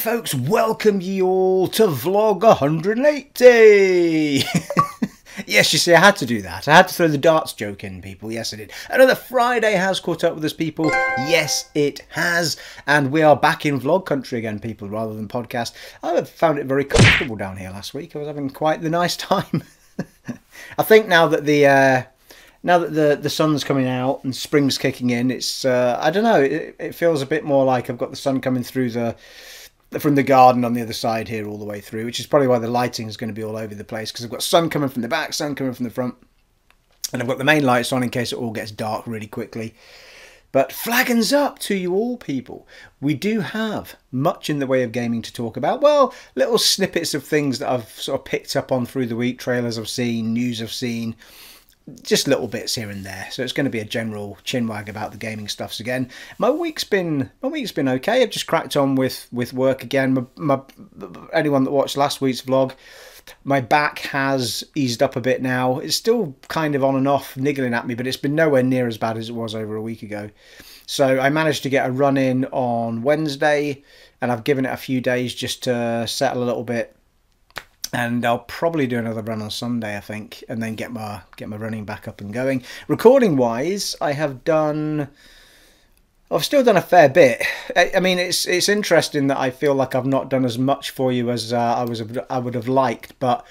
folks. Welcome ye all to vlog 180. yes, you see, I had to do that. I had to throw the darts joke in, people. Yes, I did. Another Friday has caught up with us, people. Yes, it has. And we are back in vlog country again, people, rather than podcast. I found it very comfortable down here last week. I was having quite the nice time. I think now that the... Uh, now that the the sun's coming out and spring's kicking in, it's uh, I don't know. It, it feels a bit more like I've got the sun coming through the from the garden on the other side here all the way through, which is probably why the lighting is going to be all over the place because I've got sun coming from the back, sun coming from the front, and I've got the main lights on in case it all gets dark really quickly. But flagons up to you all, people. We do have much in the way of gaming to talk about. Well, little snippets of things that I've sort of picked up on through the week, trailers I've seen, news I've seen, just little bits here and there. So it's going to be a general chinwag about the gaming stuffs again. My week's been my week's been okay. I've just cracked on with with work again. My, my anyone that watched last week's vlog, my back has eased up a bit now. It's still kind of on and off niggling at me, but it's been nowhere near as bad as it was over a week ago. So I managed to get a run in on Wednesday, and I've given it a few days just to settle a little bit and I'll probably do another run on Sunday, I think, and then get my get my running back up and going. Recording wise, I have done. I've still done a fair bit. I, mean, it's it's interesting that I feel like I've not done as much for you as uh, I was I would have liked, but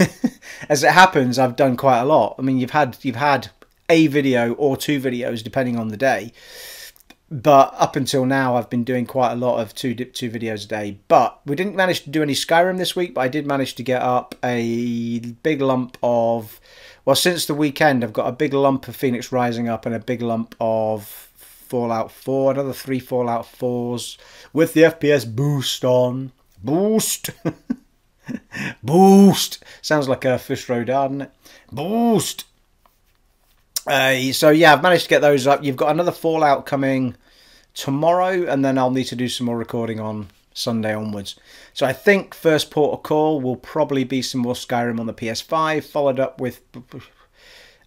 as it happens, I've done quite a lot. I mean, you've had you've had a video or two videos depending on the day but up until now I've been doing quite a lot of two two videos a day. But we didn't manage to do any Skyrim this week, but I did manage to get up a big lump of well since the weekend I've got a big lump of Fenyx Rising up and a big lump of Fallout 4, another three Fallout 4s with the FPS boost on. Boost. Boost. Sounds like a fish road, doesn't it? Boost. Uh, so yeah, I've managed to get those up. You've got another Fallout coming tomorrow, and then I'll need to do some more recording on Sunday onwards. So I think first port of call will probably be some more Skyrim on the PS5, followed up with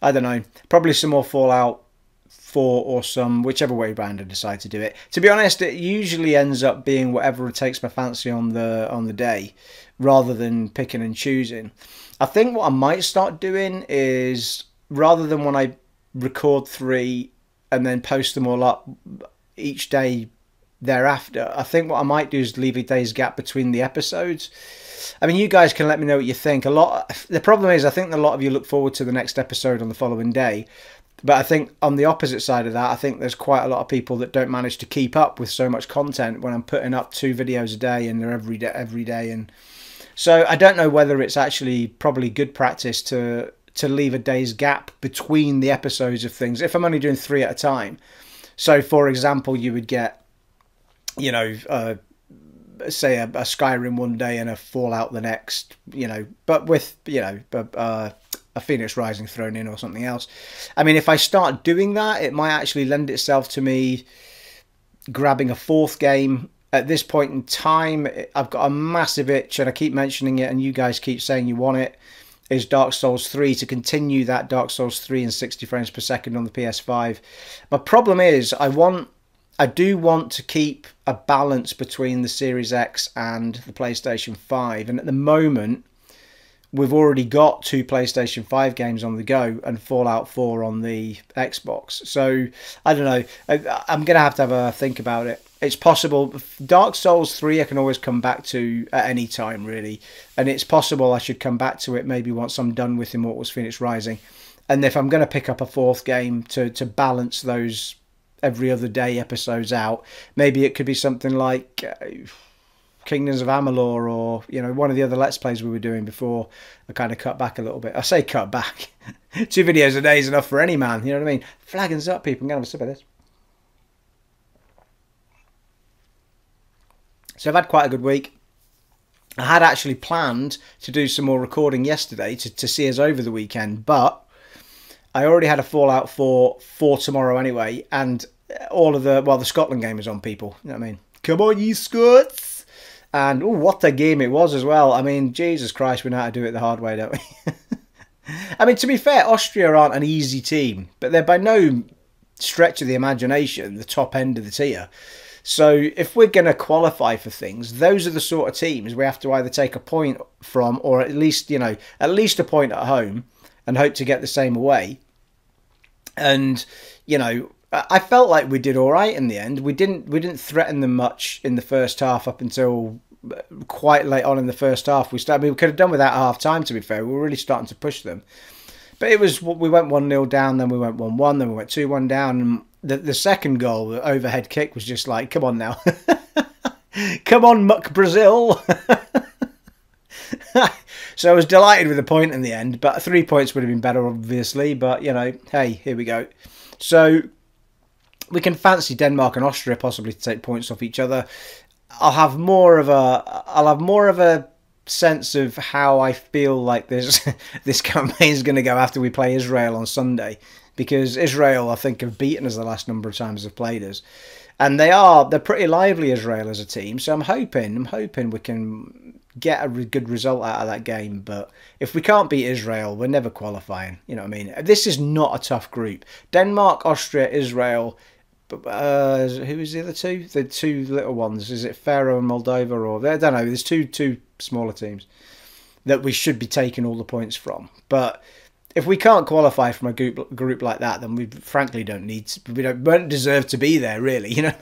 I don't know, probably some more Fallout 4 or some whichever way round I decide to do it. To be honest, it usually ends up being whatever takes my fancy on the on the day, rather than picking and choosing. I think what I might start doing is rather than when I record three and then post them all up each day thereafter. I think what I might do is leave a day's gap between the episodes. I mean, you guys can let me know what you think. A lot. The problem is, I think a lot of you look forward to the next episode on the following day. But I think on the opposite side of that, I think there's quite a lot of people that don't manage to keep up with so much content when I'm putting up two videos a day and they're every day, every day. And so I don't know whether it's actually probably good practice to to leave a day's gap between the episodes of things if I'm only doing three at a time. So, for example, you would get, you know, uh, say a, a, Skyrim one day and a Fallout the next, you know, but with, you know, uh, a Fenyx Rising thrown in or something else. I mean, if I start doing that, it might actually lend itself to me grabbing a fourth game. At this point in time, I've got a massive itch and I keep mentioning it, and you guys keep saying you want it is Dark Souls 3 to continue that Dark Souls 3 in 60 frames per second on the PS5. My problem is I want I do want to keep a balance between the Series X and the PlayStation 5 and at the moment we've already got two PlayStation 5 games on the go and Fallout 4 on the Xbox. So I don't know. I, am going to have to have a think about it it's possible. Dark Souls 3 I can always come back to at any time, really. And it's possible I should come back to it maybe once I'm done with Immortals Fenyx Rising. And if I'm going to pick up a fourth game to, to balance those every other day episodes out, maybe it could be something like uh, Kingdoms of Amalur or, you know, one of the other Let's Plays we were doing before I kind of cut back a little bit. I say cut back. Two videos a day is enough for any man, you know what I mean? Flagons up, people. I'm to have a sip of this. So I've had quite a good week. I had actually planned to do some more recording yesterday to, to see us over the weekend, but I already had a Fallout 4 for tomorrow anyway, and all of the, well, the Scotland game is on, people. You know what I mean? Come on, you Scots! And, oh, what a game it was as well. I mean, Jesus Christ, we know how to do it the hard way, don't we? I mean, to be fair, Austria aren't an easy team, but they're by no stretch of the imagination the top end of the tier. So if we're going to qualify for things, those are the sort of teams we have to either take a point from, or at least you know at least a point at home, and hope to get the same away. And you know, I felt like we did all right in the end. We didn't we didn't threaten them much in the first half up until uh, quite late on in the first half. We started. I mean, we could have done without half time. To be fair, we were really starting to push them. But it was we went one 0 down, then we went one one, then we went two one down. And the the second goal, the overhead kick, was just like, come on now, come on, muck Brazil. so I was delighted with the point in the end, but three points would have been better, obviously. But you know, hey, here we go. So we can fancy Denmark and Austria possibly to take points off each other. I'll have more of a I'll have more of a sense of how I feel like this this campaign is going to go after we play Israel on Sunday because Israel I think have beaten us the last number of times they've played us. And they are they're pretty lively Israel as a team so I'm hoping I'm hoping we can get a good result out of that game. But if we can't beat Israel we're never qualifying you know what I mean? This is not a tough group. Denmark Austria Israel uh, who is the other two? The two little ones. Is it Faroe and Moldova, or I don't know. There's two two smaller teams that we should be taking all the points from. But if we can't qualify from a group group like that, then we frankly don't need. To, we don't, we don't deserve to be there, really. You know,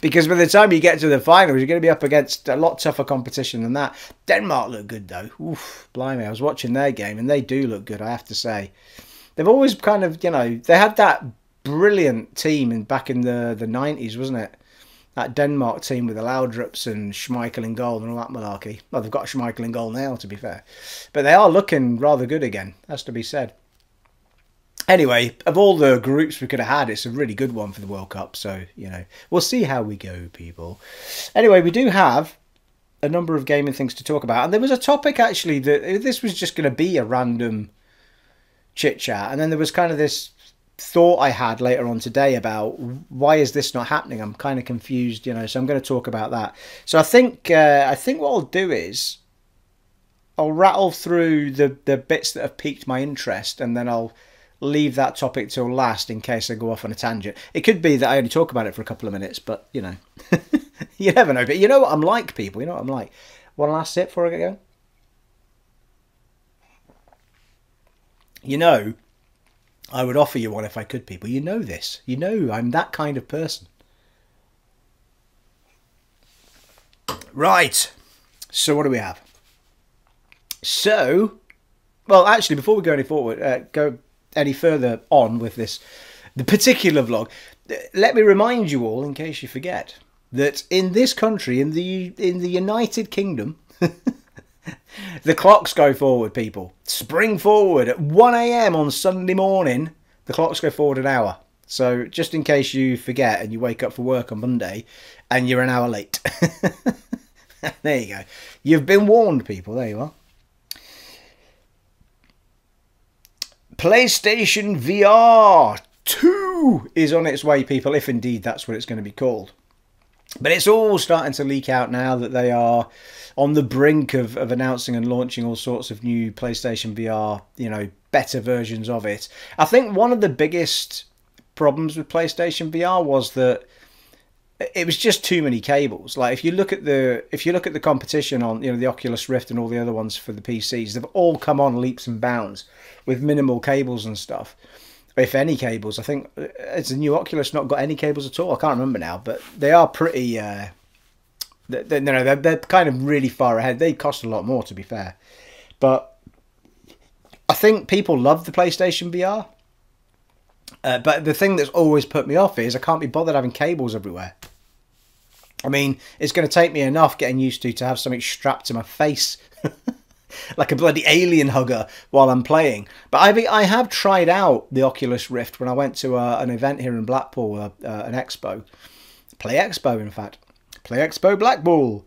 because by the time you get to the finals, you're going to be up against a lot tougher competition than that. Denmark look good though. Oof, blimey! I was watching their game, and they do look good. I have to say, they've always kind of, you know, they had that brilliant team in back in the the nineties, wasn't it? That Denmark team with the Laudrups and Schmeichel in goal and all that malarkey. Well, they've got Schmeichel in goal now, to be fair, but they are looking rather good again. Has to be said. Anyway, of all the groups we could have had, it's a really good one for the World Cup. So you know, we'll see how we go, people. Anyway, we do have a number of gaming things to talk about, and there was a topic actually that this was just going to be a random chit chat, and then there was kind of this thought I had later on today about why is this not happening. I'm kind of confused, you know. So I'm going to talk about that. So I think uh, I think what I'll do is I'll rattle through the the bits that have piqued my interest, and then I'll leave that topic till last in case I go off on a tangent. It could be that I only talk about it for a couple of minutes, but you know, you never know. But you know what I'm like, people. You know what I'm like. One last sip before I get going. You know, I would offer you one if I could, people. You know this. You know I'm that kind of person. Right. So what do we have? So, well, actually, before we go any forward, uh, go any further on with this, the particular vlog, let me remind you all, in case you forget, that in this country, in the in the United Kingdom, the clocks go forward, people. Spring forward at 1 a.m. on Sunday morning. The clocks go forward an hour. So just in case you forget and you wake up for work on Monday and you're an hour late. there you go. You've been warned, people. There you are. PlayStation VR 2 is on its way, people, if indeed that's what it's going to be called. But it's all starting to leak out now that they are on the brink of, of announcing and launching all sorts of new PlayStation VR, you know, better versions of it. I think one of the biggest problems with PlayStation VR was that it was just too many cables. Like if you look at the if you look at the competition on you know the Oculus Rift and all the other ones for the PCs, they've all come on leaps and bounds with minimal cables and stuff. If any cables, I think it's a new Oculus not got any cables at all. I can't remember now, but they are pretty. Uh, they're, no, they're, they're kind of really far ahead. They cost a lot more, to be fair. But I think people love the PlayStation VR. Uh, but the thing that's always put me off is I can't be bothered having cables everywhere. I mean, it's going to take me enough getting used to to have something strapped to my face, like a bloody alien hugger while I'm playing. But I I have tried out the Oculus Rift when I went to uh, an event here in Blackpool, uh, uh, an expo, Play Expo, in fact, Play Expo Blackpool.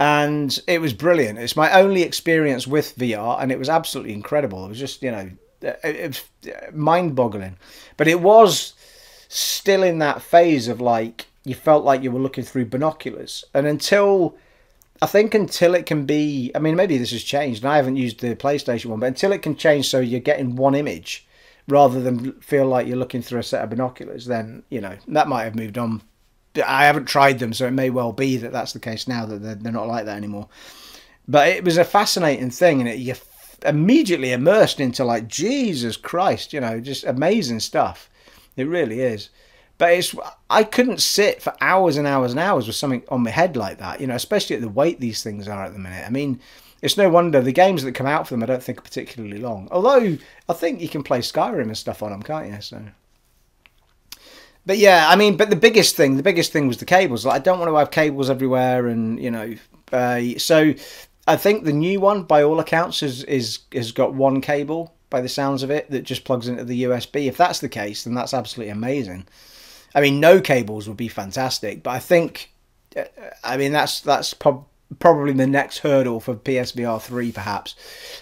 And it was brilliant. It's my only experience with VR, and it was absolutely incredible. It was just, you know, it, it mind boggling. But it was still in that phase of like, you felt like you were looking through binoculars. And until, I think until it can be, I mean, maybe this has changed, and I haven't used the PlayStation one, but until it can change so you're getting one image rather than feel like you're looking through a set of binoculars, then, you know, that might have moved on I haven't tried them, so it may well be that that's the case now that they're, they're not like that anymore. But it was a fascinating thing, and it, you immediately immersed into like Jesus Christ, you know, just amazing stuff. It really is. But it's I couldn't sit for hours and hours and hours with something on my head like that, you know, especially at the weight these things are at the minute. I mean, it's no wonder the games that come out for them I don't think are particularly long. Although I think you can play Skyrim and stuff on them, can't you? So but yeah, I mean, but the biggest thing, the biggest thing was the cables. Like, I don't want to have cables everywhere, and you know, uh, so I think the new one, by all accounts, is is has got one cable by the sounds of it that just plugs into the USB. If that's the case, then that's absolutely amazing. I mean, no cables would be fantastic, but I think, uh, I mean, that's that's prob- probably the next hurdle for PSVR three, perhaps.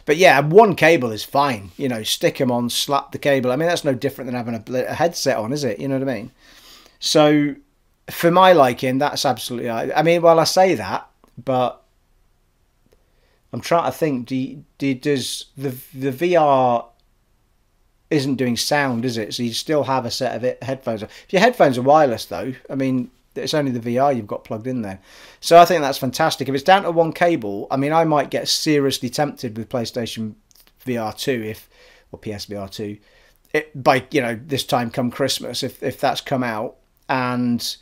But yeah, one cable is fine. You know, stick them on, slap the cable. I mean, that's no different than having a, a headset on, is it? You know what I mean? So, for my liking, that's absolutely. I mean, well, I say that, but I'm trying to think. Do, do does the the VR isn't doing sound, is it? So you still have a set of it, headphones. If your headphones are wireless, though, I mean, it's only the VR you've got plugged in there. So I think that's fantastic. If it's down to one cable, I mean, I might get seriously tempted with PlayStation VR 2 if, or PSVR 2, it, by, you know, this time come Christmas, if, if that's come out and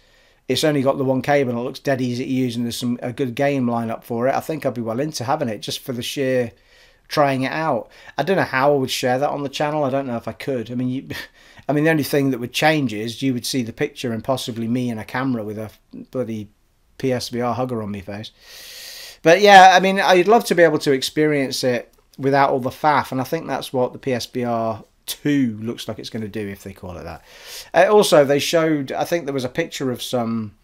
it's only got the one cable and it looks dead easy to use and there's some a good game lineup for it, I think I'd be well into having it just for the sheer trying it out. I don't know how I would share that on the channel. I don't know if I could. I mean, you, I mean, the only thing that would change is you would see the picture and possibly me in a camera with a bloody PSVR hugger on my face. But yeah, I mean, I'd love to be able to experience it without all the faff, and I think that's what the PSVR 2 looks like it's going to do if they call it that. Uh, also, they showed, I think there was a picture of some.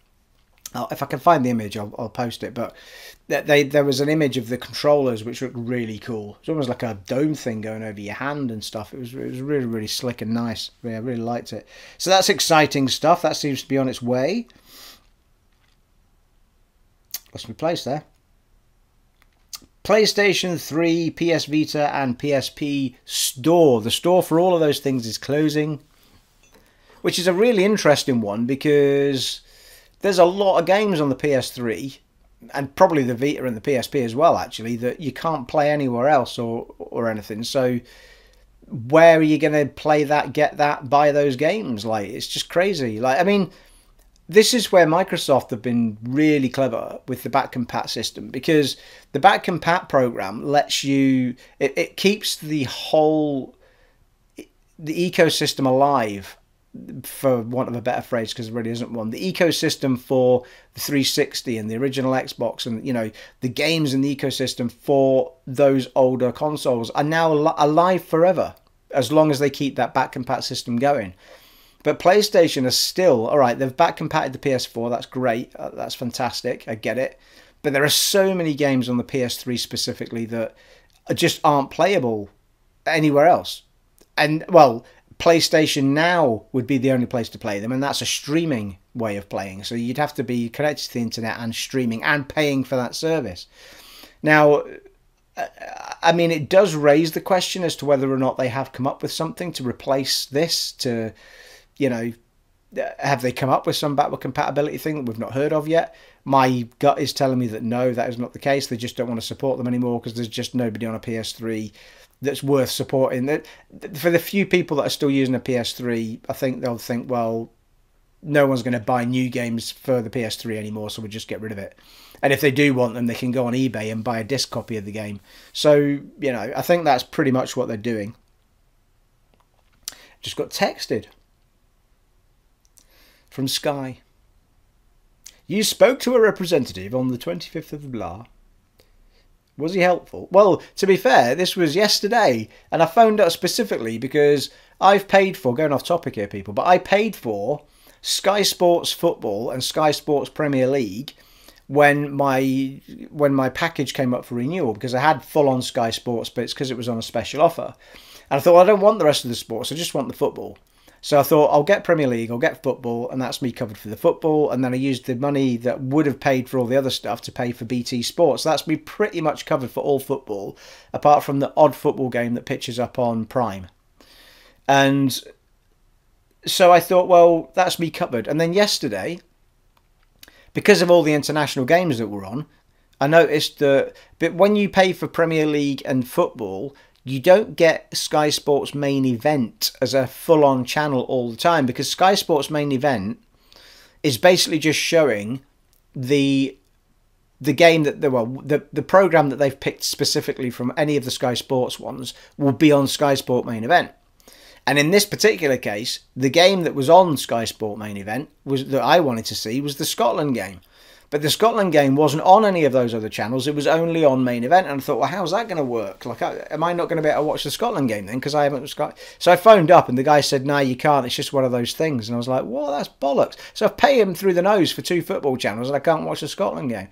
Oh, if I can find the image, I'll, I'll post it. But they there was an image of the controllers which looked really cool. It's almost like a dome thing going over your hand and stuff. It was it was really really slick and nice. Yeah, I really liked it. So that's exciting stuff. That seems to be on its way. Lost my place there. PlayStation 3, PS Vita, and PSP store. The store for all of those things is closing, which is a really interesting one because there's a lot of games on the PS3 and probably the Vita and the PSP as well, actually, that you can't play anywhere else or or anything. So where are you going to play that, get that, buy those games? Like it's just crazy. Like I mean, this is where Microsoft have been really clever with the back compat system because the back compat program lets you it, it keeps the whole the ecosystem alive for want of a better phrase, because there really isn't one, the ecosystem for the 360 and the original Xbox and you know the games in the ecosystem for those older consoles are now alive forever, as long as they keep that back compat system going. But PlayStation are still all right. They've back compatted the PS4. That's great. Uh, that's fantastic. I get it. But there are so many games on the PS3 specifically that just aren't playable anywhere else. And well, PlayStation Now would be the only place to play them, and that's a streaming way of playing. So you'd have to be connected to the internet and streaming and paying for that service. Now, I mean, it does raise the question as to whether or not they have come up with something to replace this. To, you know, have they come up with some backward compatibility thing that we've not heard of yet? My gut is telling me that no, that is not the case. They just don't want to support them anymore because there's just nobody on a PS3 that's worth supporting. That for the few people that are still using a PS3, I think they'll think, well, no one's going to buy new games for the PS3 anymore, so we'll just get rid of it. And if they do want them, they can go on eBay and buy a disc copy of the game. So, you know, I think that's pretty much what they're doing. Just got texted from Sky. You spoke to a representative on the 25th of blah was he helpful? Well, to be fair, this was yesterday, and I phoned up specifically because I've paid for, going off topic here, people, but I paid for Sky Sports Football and Sky Sports Premier League when my when my package came up for renewal because I had full on Sky Sports, but it's because it was on a special offer. And I thought, well, I don't want the rest of the sports, I just want the football. So I thought I'll get Premier League, I'll get football, and that's me covered for the football. And then I used the money that would have paid for all the other stuff to pay for BT Sports. That's me pretty much covered for all football, apart from the odd football game that pitches up on Prime. And so I thought, well, that's me covered. And then yesterday, because of all the international games that were on, I noticed that but when you pay for Premier League and football, you don't get Sky Sports main event as a full on channel all the time because Sky Sports main event is basically just showing the the game that the well the the program that they've picked specifically from any of the Sky Sports ones will be on Sky Sport main event. And in this particular case, the game that was on Sky Sport main event was that I wanted to see was the Scotland game. But the Scotland game wasn't on any of those other channels. It was only on main event. And I thought, well, how's that going to work? Like, uh, am I not going to be able to watch the Scotland game then? Because I haven't Sky. So I phoned up and the guy said, no, you can't. It's just one of those things. And I was like, well, that's bollocks. So I pay him through the nose for two football channels and I can't watch the Scotland game.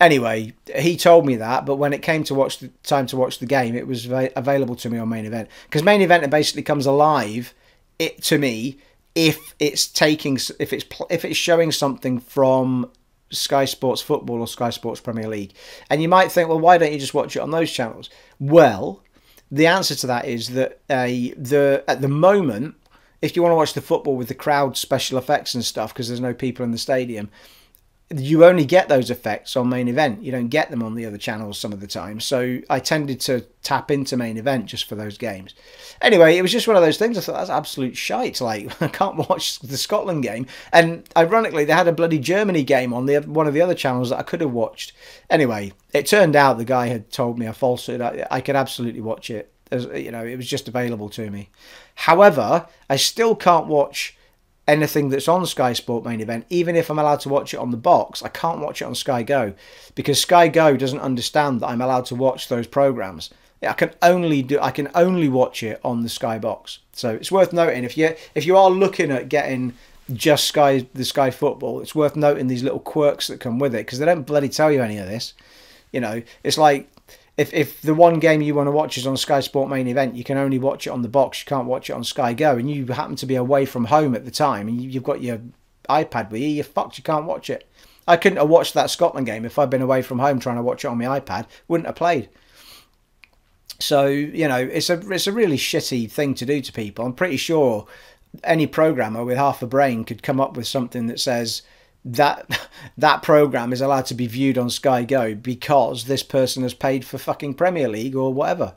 Anyway, he told me that, but when it came to watch the time to watch the game, it was available to me on main event because main event basically comes alive it to me if it's taking if it's if it's showing something from Sky Sports Football or Sky Sports Premier League. And you might think, well, why don't you just watch it on those channels? Well, the answer to that is that uh, the at the moment, if you want to watch the football with the crowd special effects and stuff, because there's no people in the stadium, you only get those effects on main event. You don't get them on the other channels some of the time. So I tended to tap into main event just for those games. Anyway, it was just one of those things. I thought that's absolute shite. Like I can't watch the Scotland game. And ironically, they had a bloody Germany game on the one of the other channels that I could have watched. Anyway, it turned out the guy had told me a falsehood. I, I could absolutely watch it. As, you know, it was just available to me. However, I still can't watch anything that's on Sky Sport main event, even if I'm allowed to watch it on the box, I can't watch it on Sky Go because Sky Go doesn't understand that I'm allowed to watch those programs. I can only do I can only watch it on the Sky box. So it's worth noting if you if you are looking at getting just Sky the Sky football, it's worth noting these little quirks that come with it because they don't bloody tell you any of this. You know, it's like if if the one game you want to watch is on Sky Sport main event, you can only watch it on the box. You can't watch it on Sky Go, and you happen to be away from home at the time, and you've got your iPad with you. You're fucked. You can't watch it. I couldn't have watched that Scotland game if I'd been away from home trying to watch it on my iPad. Wouldn't have played. So you know, it's a it's a really shitty thing to do to people. I'm pretty sure any programmer with half a brain could come up with something that says that that program is allowed to be viewed on Sky Go because this person has paid for fucking Premier League or whatever.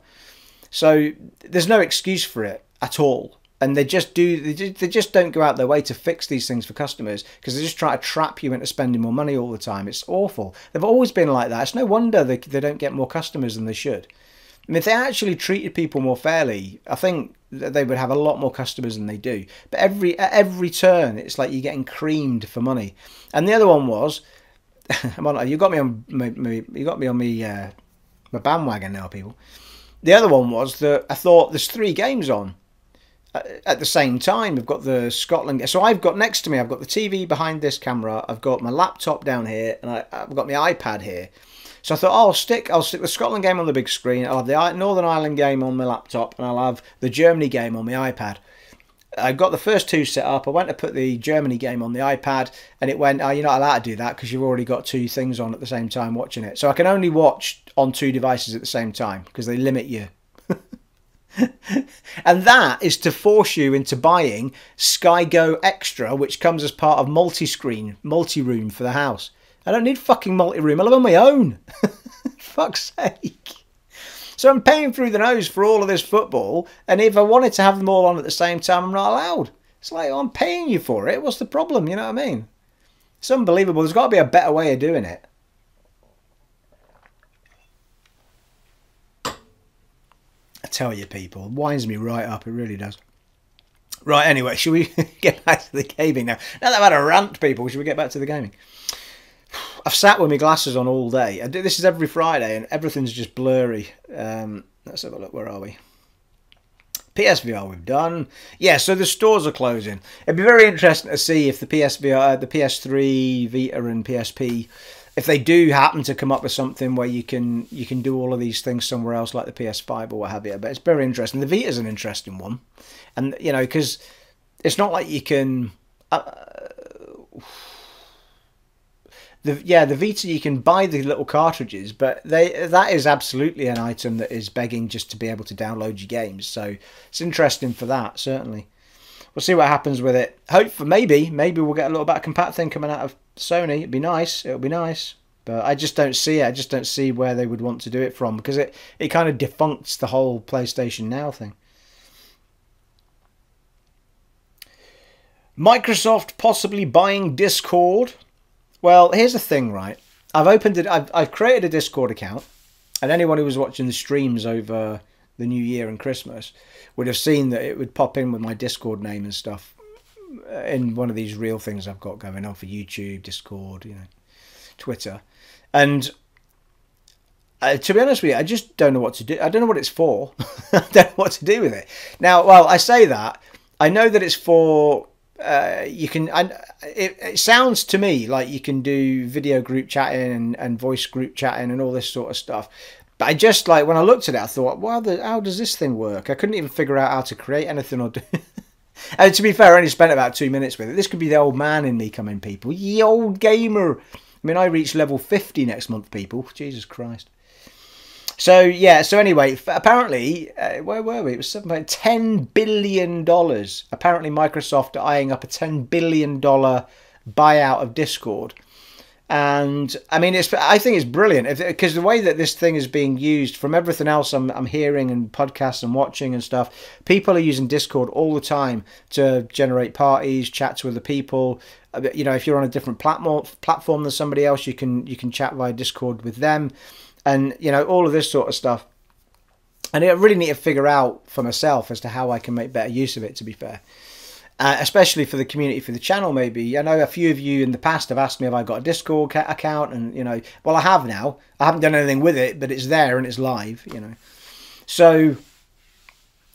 So there's no excuse for it at all. And they just do they just don't go out their way to fix these things for customers because they just try to trap you into spending more money all the time. It's awful. They've always been like that. It's no wonder they, they don't get more customers than they should. I mean, if they actually treated people more fairly, I think they would have a lot more customers than they do. But every every turn, it's like you're getting creamed for money. And the other one was, on, you got me on my, my, you got me on me uh, my bandwagon now, people. The other one was that I thought there's three games on uh, at the same time. We've got the Scotland. So I've got next to me, I've got the TV behind this camera. I've got my laptop down here, and I, I've got my iPad here. So I thought, oh, I'll stick, I'll stick the Scotland game on the big screen. I'll have the Northern Ireland game on my laptop, and I'll have the Germany game on my iPad. I got the first two set up. I went to put the Germany game on the iPad, and it went, oh, you're not allowed to do that because you've already got two things on at the same time watching it. So I can only watch on two devices at the same time because they limit you. and that is to force you into buying Sky Go Extra, which comes as part of multi-screen, multi-room for the house. I don't need fucking multi-room. I live on my own. Fuck's sake. So I'm paying through the nose for all of this football, and if I wanted to have them all on at the same time, I'm not allowed. It's like, I'm paying you for it. What's the problem? You know what I mean? It's unbelievable. There's got to be a better way of doing it. I tell you, people, it winds me right up. It really does. Right, anyway, should we get back to the gaming now? Now that I've had a rant, people, should we get back to the gaming? I've sat with my glasses on all day. I do this is every Friday, and everything's just blurry. Um, let's have a look. Where are we? PSVR we've done. Yeah, so the stores are closing. It'd be very interesting to see if the PSVR, the PS3, Vita, and PSP, if they do happen to come up with something where you can you can do all of these things somewhere else, like the PS5 or what have you. But it's very interesting. The Vita's an interesting one, and you know because it's not like you can. Uh, the yeah the Vita you can buy the little cartridges, but they that is absolutely an item that is begging just to be able to download your games. So it's interesting for that certainly. We'll see what happens with it. Hope for maybe maybe we'll get a little back compat thing coming out of Sony. It'd be nice. It would be nice. But I just don't see it. I just don't see where they would want to do it from because it, it kind of defuncts the whole PlayStation Now thing. Microsoft possibly buying Discord. Well, here's the thing, right? I've opened it. I've, I've created a Discord account, and anyone who was watching the streams over the New Year and Christmas would have seen that it would pop in with my Discord name and stuff in one of these real things I've got going on for YouTube, Discord, you know, Twitter, and uh, to be honest with you, I just don't know what to do. I don't know what it's for. I don't know what to do with it. Now, well, I say that I know that it's for uh, you can and it, it, sounds to me like you can do video group chatting and, and voice group chatting and all this sort of stuff. But i just like when i looked at it i thought well the, how does this thing work? I couldn't even figure out how to create anything or do and to be fair i only spent about two minutes with it. This could be the old man in me coming people. Ye old gamer. I mean i reach level 50 next month people. Jesus christ so yeah. So anyway, apparently, uh, where were we? It was something ten billion dollars. Apparently, Microsoft are eyeing up a ten billion dollar buyout of Discord. And I mean, it's I think it's brilliant because the way that this thing is being used, from everything else I'm, I'm hearing and podcasts and watching and stuff, people are using Discord all the time to generate parties, chat to other people. Uh, you know, if you're on a different platform platform than somebody else, you can you can chat via Discord with them and you know all of this sort of stuff. And I really need to figure out for myself as to how I can make better use of it. To be fair, uh, especially for the community for the channel. Maybe I know a few of you in the past have asked me if I got a Discord account, and you know, well, I have now. I haven't done anything with it, but it's there and it's live. You know, so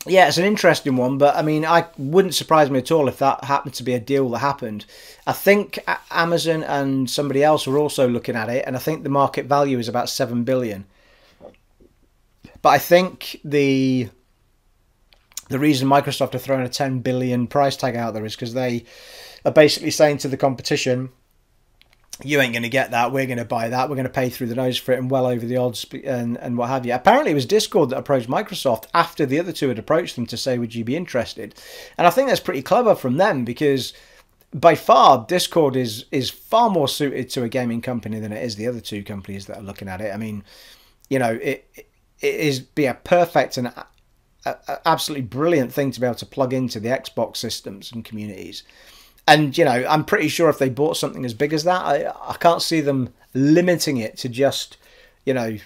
yeah, it's an interesting one, but I mean, I wouldn't surprise me at all if that happened to be a deal that happened. I think Amazon and somebody else were also looking at it, and I think the market value is about seven billion. But I think the the reason Microsoft are throwing a ten billion price tag out there is because they are basically saying to the competition, you ain't going to get that. We're going to buy that. We're going to pay through the nose for it and well over the odds and, and what have you. Apparently, it was Discord that approached Microsoft after the other two had approached them to say, Would you be interested? And I think that's pretty clever from them because by far, Discord is, is far more suited to a gaming company than it is the other two companies that are looking at it. I mean, you know, it, it is be a perfect and a, a, absolutely brilliant thing to be able to plug into the Xbox systems and communities. And you know, I'm pretty sure if they bought something as big as that, I, I can't see them limiting it to just you know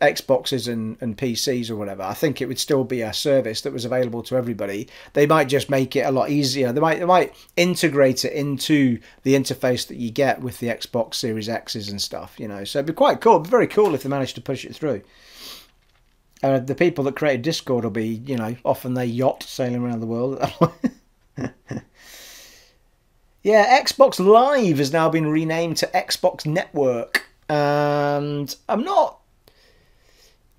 Xboxes and, and PCs or whatever. I think it would still be a service that was available to everybody. They might just make it a lot easier. They might they might integrate it into the interface that you get with the Xbox Series X's and stuff. You know, so it'd be quite cool. It'd be very cool if they managed to push it through. Uh, the people that created Discord will be, you know, off on their yacht sailing around the world. Yeah, Xbox Live has now been renamed to Xbox Network. And I'm not.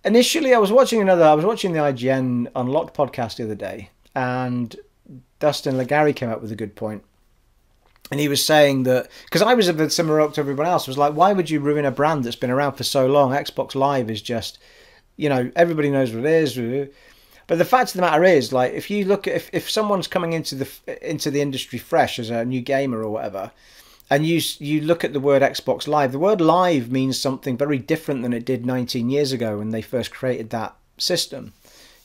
Initially, I was watching another. I was watching the IGN Unlocked podcast the other day, and Destin Legarie came up with a good point. And he was saying that because I was a bit similar to everyone else, was like, why would you ruin a brand that's been around for so long? Xbox Live is just, you know, everybody knows what it is. But the fact of the matter is, like, if you look at if, if someone's coming into the into the industry fresh as a new gamer or whatever, and you you look at the word Xbox Live, the word live means something very different than it did 19 years ago when they first created that system.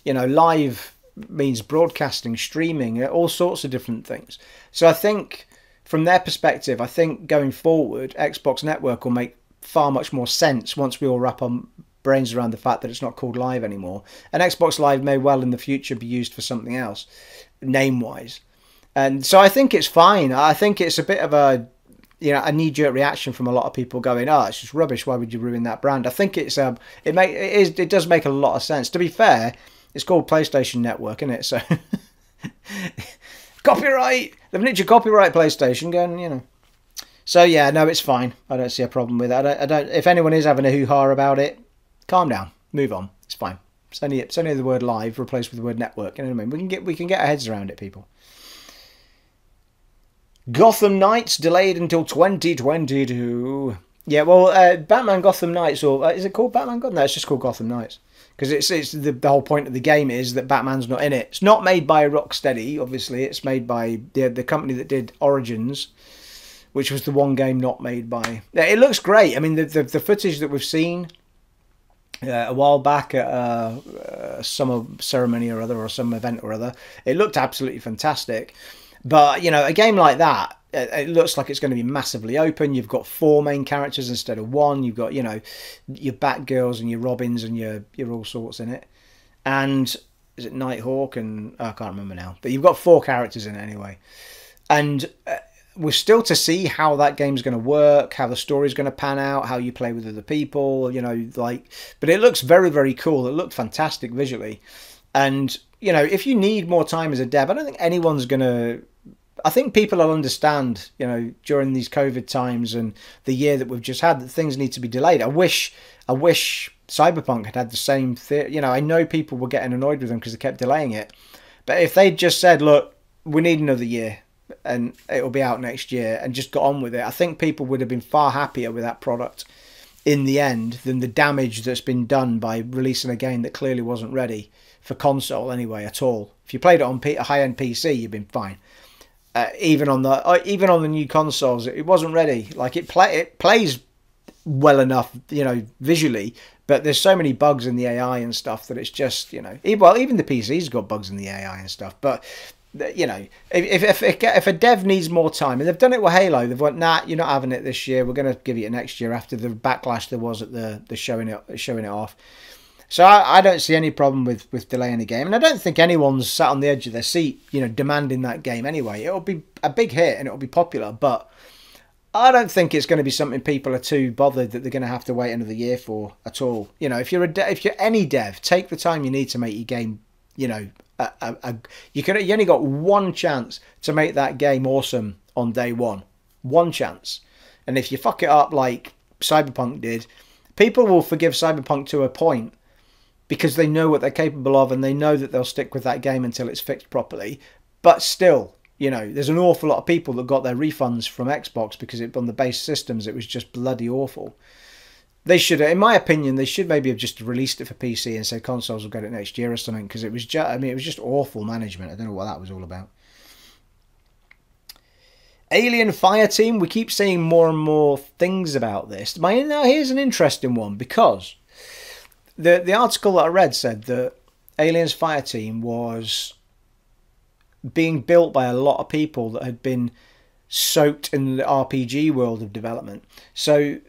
You know, live means broadcasting, streaming, uh, all sorts of different things. So I think from their perspective, I think going forward, Xbox Network will make far much more sense once we all wrap on brains around the fact that it's not called Live anymore. And Xbox Live may well in the future be used for something else, name wise. And so I think it's fine. I think it's a bit of a you know a knee jerk reaction from a lot of people going, "Oh, it's just rubbish. Why would you ruin that brand?" I think it's um it make it is it does make a lot of sense. To be fair, it's called PlayStation Network, isn't it? So copyright. They've nicked copyright PlayStation. Going, you know. So yeah, no, it's fine. I don't see a problem with it. I don't. I don't if anyone is having a hoo ha about it, calm down, move on. It's fine. It's only it's only the word live replaced with the word network. You know what I mean? We can get we can get our heads around it, people. Gotham Knights delayed until 2022. Yeah, well, uh, Batman Gotham Knights, or uh, is it called Batman Gotham? No, it's just called Gotham Knights because it's it's the, the whole point of the game is that Batman's not in it. It's not made by Rocksteady, obviously. It's made by the the company that did Origins, which was the one game not made by. It looks great. I mean, the the, the footage that we've seen uh, a while back at a, a summer ceremony or other, or some event or other, it looked absolutely fantastic. But you know, a game like that, it, it looks like it's going to be massively open. You've got four main characters instead of one. You've got you know your Batgirls and your Robins and your your all sorts in it. And is it Nighthawk and oh, I can't remember now, but you've got four characters in it anyway. And uh, we're still to see how that game's going to work, how the story's going to pan out, how you play with other people, you know, like. But it looks very, very cool. It looked fantastic visually, and you know, if you need more time as a dev, I don't think anyone's going to. I think people will understand, you know, during these COVID times and the year that we've just had, that things need to be delayed. I wish, I wish Cyberpunk had had the same thing. You know, I know people were getting annoyed with them because they kept delaying it, but if they'd just said, "Look, we need another year," and it'll be out next year and just got on with it. I think people would have been far happier with that product in the end than the damage that's been done by releasing a game that clearly wasn't ready for console anyway at all. If you played it on a high-end PC, you've been fine. Uh, even on the uh, even on the new consoles, it wasn't ready. Like it play it plays well enough, you know, visually, but there's so many bugs in the AI and stuff that it's just, you know, well, even the PC's got bugs in the AI and stuff. But you know, if, if, if, if a dev needs more time, and they've done it with Halo, they've went, nah, you're not having it this year. We're going to give you it next year after the backlash there was at the the showing it showing it off. So I, I don't see any problem with with delaying the game, and I don't think anyone's sat on the edge of their seat, you know, demanding that game anyway. It'll be a big hit and it'll be popular, but I don't think it's going to be something people are too bothered that they're going to have to wait another year for at all. You know, if you're a de- if you're any dev, take the time you need to make your game, you know, a, a, you can you only got one chance to make that game awesome on day one, one chance, and if you fuck it up like Cyberpunk did, people will forgive Cyberpunk to a point because they know what they're capable of and they know that they'll stick with that game until it's fixed properly. But still, you know, there's an awful lot of people that got their refunds from Xbox because it on the base systems it was just bloody awful. They should, in my opinion, they should maybe have just released it for PC and said consoles will get it next year or something because it was just, I mean, it was just awful management. I don't know what that was all about. Alien Fire Team, we keep seeing more and more things about this. My, now, here's an interesting one because the the article that I read said that Aliens Fire Team was being built by a lot of people that had been soaked in the RPG world of development. So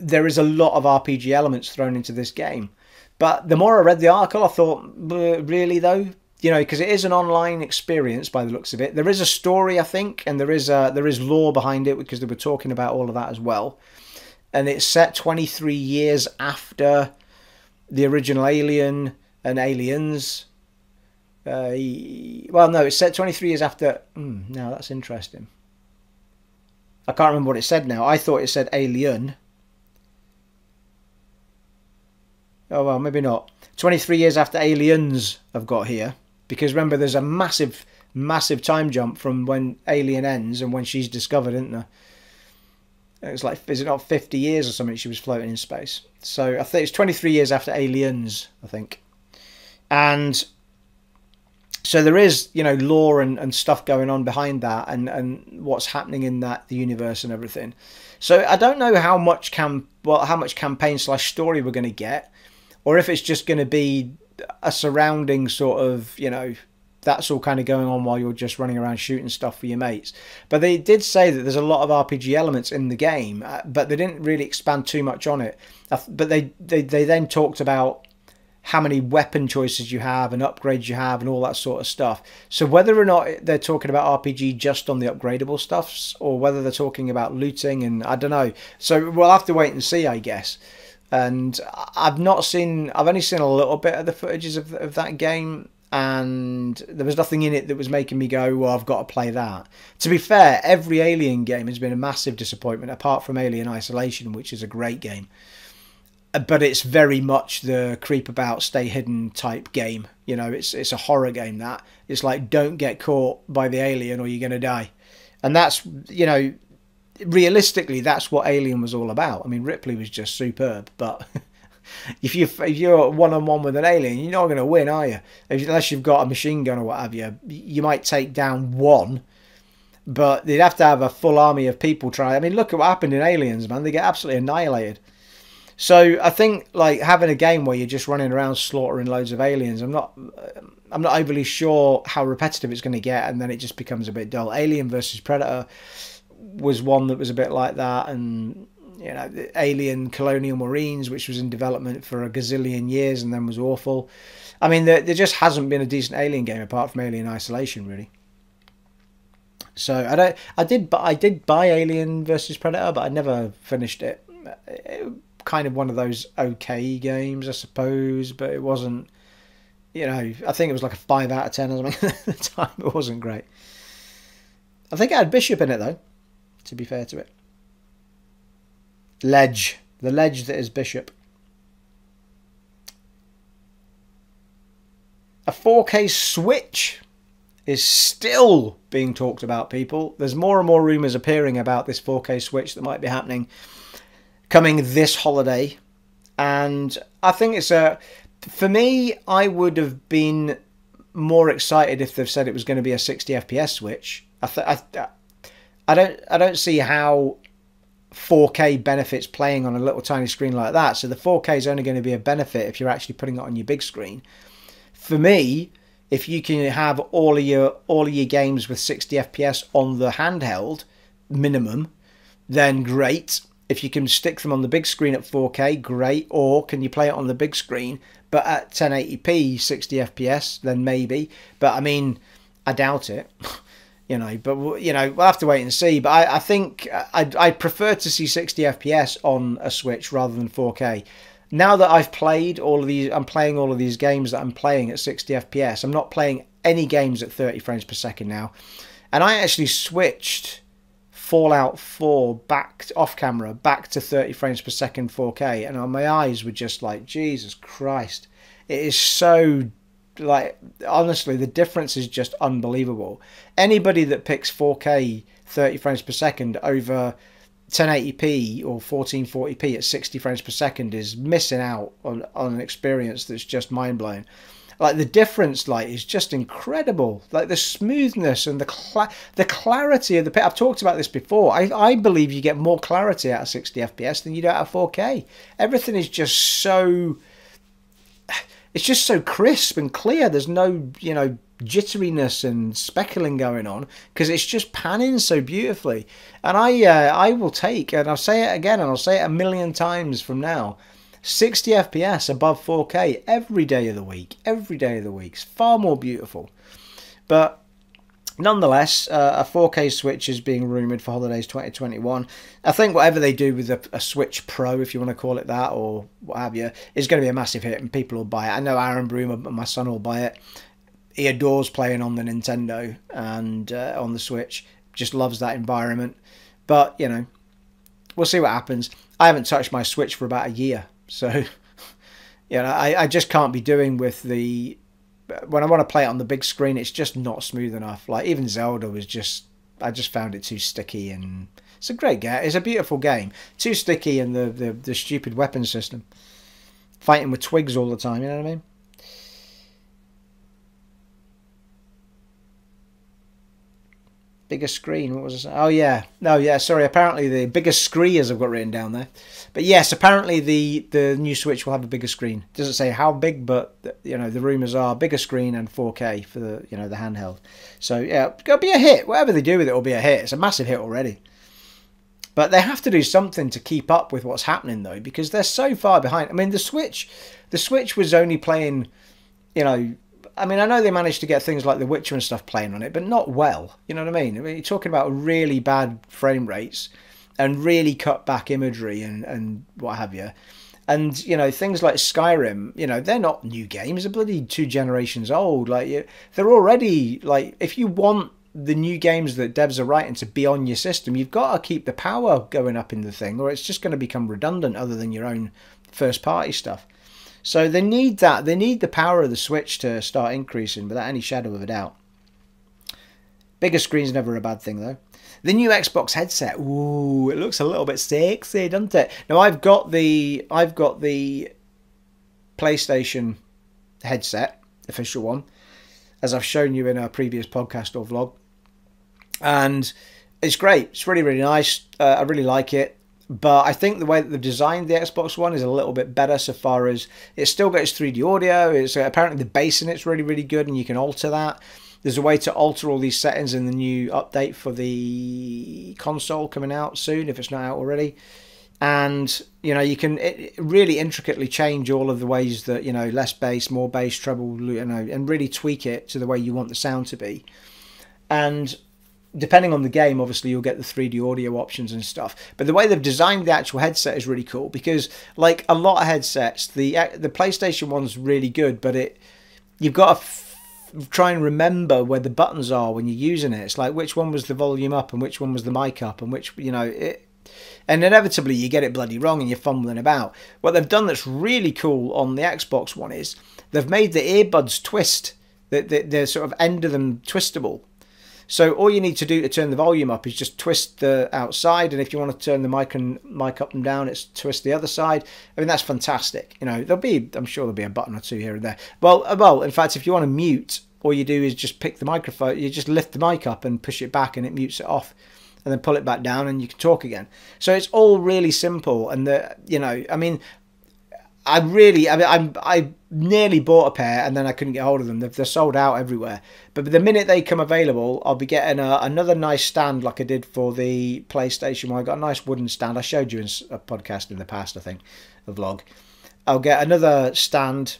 there is a lot of RPG elements thrown into this game. But the more I read the article, I thought, really though, you know, because it is an online experience by the looks of it. There is a story, I think, and there is a, there is lore behind it because they were talking about all of that as well. And it's set 23 years after the original Alien and Aliens. Uh, well, no, it's set 23 years after. Mm, that's interesting. I can't remember what it said now. I thought it said Alien Oh well, maybe not. 23 years after Aliens have got here, because remember, there's a massive, massive time jump from when Alien ends and when she's discovered, isn't there? It's like, is it not 50 years or something? She was floating in space. So I think it's 23 years after Aliens, I think. And so there is, you know, lore and, and stuff going on behind that and, and what's happening in that, the universe and everything. So I don't know how much cam well how much campaign slash story we're going to get or if it's just going to be a surrounding sort of, you know, that's all kind of going on while you're just running around shooting stuff for your mates. But they did say that there's a lot of RPG elements in the game, uh, but they didn't really expand too much on it. But they, they, they then talked about how many weapon choices you have and upgrades you have and all that sort of stuff. So whether or not they're talking about RPG just on the upgradable stuffs or whether they're talking about looting and I don't know. So we'll have to wait and see, I guess and I've not seen. I've only seen a little bit of the footages of, of that game, and there was nothing in it that was making me go, "Well, I've got to play that." To be fair, every Alien game has been a massive disappointment, apart from Alien Isolation, which is a great game. But it's very much the creep about, stay hidden type game. You know, it's it's a horror game. That it's like don't get caught by the alien or you're gonna die, and that's you know realistically, that's what Alien was all about. I mean, Ripley was just superb, but if you if you're one on one with an alien, you're not going to win, are you? Unless you've got a machine gun or what have you, you might take down one, but they'd have to have a full army of people trying. I mean, look at what happened in Aliens, man. They get absolutely annihilated. So I think like having a game where you're just running around slaughtering loads of aliens. I'm not. I'm not overly sure how repetitive it's going to get, and then it just becomes a bit dull. Alien versus Predator was one that was a bit like that, and you know, Alien Colonial Marines, which was in development for a gazillion years and then was awful. I mean, there, there just hasn't been a decent Alien game apart from Alien Isolation, really. So I don't. I did. I did buy Alien versus Predator, but I never finished it. it. Kind of one of those okay games, I suppose, but it wasn't. You know, I think it was like a five out of ten or something at the time. It wasn't great. I think it had Bishop in it though. To be fair to it, ledge, the ledge that is Bishop. A 4K Switch is still being talked about, people. There's more and more rumours appearing about this 4K Switch that might be happening coming this holiday. And I think it's a. For me, I would have been more excited if they've said it was going to be a 60 FPS Switch. I, th- I, I don't I don't see how 4K benefits playing on a little tiny screen like that. So the 4K is only going to be a benefit if you're actually putting it on your big screen. For me, if you can have all of your all of your games with 60 FPS on the handheld minimum, then great. If you can stick them on the big screen at 4K, great. Or can you play it on the big screen but at 1080p 60 FPS? Then maybe. But I mean, I doubt it. you know, but you know, we'll have to wait and see. But I, I think uh, I'd, I'd prefer to see 60 FPS on a Switch rather than 4K now that I've played all of these, I'm playing all of these games that I'm playing at 60 FPS. I'm not playing any games at 30 frames per second now. And I actually switched Fallout 4 back off camera back to 30 frames per second 4K, and my eyes were just like, Jesus Christ. It is so like honestly the difference is just unbelievable anybody that picks 4k 30 frames per second over 1080p or 1440p at 60 frames per second is missing out on, on an experience that's just mind blowing. Like the difference, like is just incredible. Like the smoothness and the cla- the clarity of the. Pit i've talked about this before. I I believe you get more clarity out of 60 FPS than you do out of 4K. Everything is just so. It's just so crisp and clear. There's no you know jitteriness and speckling going on because it's just panning so beautifully. And I uh, I will take, and I'll say it again, and I'll say it a million times from now. 60 FPS above 4K every day of the week. Every day of the week. It's far more beautiful. But nonetheless, uh, a 4K Switch is being rumoured for holidays 2021. I think whatever they do with a, a, Switch Pro, if you want to call it that, or what have you, is going to be a massive hit and people will buy it. I know Aaron Broom, my son, will buy it he adores playing on the Nintendo and uh, on the Switch. Just loves that environment. But you know, we'll see what happens. I haven't touched my Switch for about a year, so you know, I, I just can't be doing with the when I want to play it on the big screen. It's just not smooth enough. Like even Zelda was just I just found it too sticky and it's a great game. It's a beautiful game. Too sticky and the, the, the stupid weapon system. Fighting with twigs all the time, you know what I mean? Bigger screen. What was? Oh yeah, no, yeah. Sorry. Apparently the bigger screen, as I've got written down there. But yes, apparently the the new Switch will have a bigger screen. Doesn't say how big, but you know the rumors are bigger screen and 4K for the you know the handheld. So yeah, it'll be a hit. Whatever they do with it will be a hit. It's a massive hit already. But they have to do something to keep up with what's happening though, because they're so far behind. I mean, the Switch, the Switch was only playing, you know, I mean, I know they managed to get things like The Witcher and stuff playing on it, but not well. You know what I mean? I mean, you're talking about really bad frame rates and really cut back imagery and, and what have you. And you know things like Skyrim, you know they're not new games; they're bloody two generations old. Like they're already like if you want the new games that devs are writing to be on your system, you've got to keep the power going up in the thing, or it's just going to become redundant. Other than your own first party stuff. So they need that. They need the power of the Switch to start increasing without any shadow of a doubt. Bigger screen's never a bad thing though. The new Xbox headset. Ooh, it looks a little bit sexy, doesn't it? Now I've got the I've got the PlayStation headset, official one, as I've shown you in a previous podcast or vlog. and it's great. It's really really nice. Uh, I really like it. But I think the way that they've designed the Xbox One is a little bit better so far as it still gets 3D audio. It's uh, apparently the bass in it's really really good, and you can alter that. There's a way to alter all these settings in the new update for the console coming out soon, if it's not out already. And you know you can really intricately change all of the ways that you know less bass, more bass, treble, you know, and really tweak it to the way you want the sound to be. And depending on the game, obviously you'll get the 3D audio options and stuff. But the way they've designed the actual headset is really cool because, like a lot of headsets, the the PlayStation one's really good, but it you've got f- try and remember where the buttons are when you're using it. It's like which one was the volume up and which one was the mic up and which you know it. And inevitably, you get it bloody wrong and you're fumbling about. What they've done that's really cool on the Xbox One is they've made the earbuds twist. The, the, the sort of end of them twistable so all you need to do to turn the volume up is just twist the outside, and if you want to turn the mic and mic up and down, it's twist the other side. I mean that's fantastic. You know there'll be, I'm sure there'll be a button or two here and there. Well, uh, well, in fact, if you want to mute, all you do is just pick the microphone, you just lift the mic up and push it back, and it mutes it off and then pull it back down and you can talk again. So it's all really simple and the you know I mean I really, I mean, I'm, I nearly bought a pair and then I couldn't get hold of them. They're, they're sold out everywhere. But the minute they come available, I'll be getting a, another nice stand like I did for the PlayStation one. I got a nice wooden stand. I showed you in a podcast in the past, I think, a vlog. I'll get another stand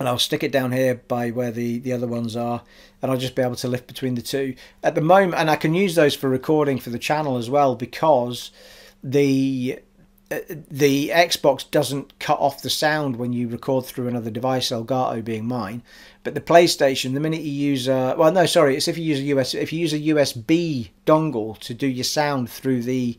and I'll stick it down here by where the, the other ones are and I'll just be able to lift between the two. At the moment, and I can use those for recording for the channel as well because the the Xbox doesn't cut off the sound when you record through another device, Elgato being mine. But the PlayStation, the minute you use a well, no, sorry, it's if you use a US if you use a USB dongle to do your sound through the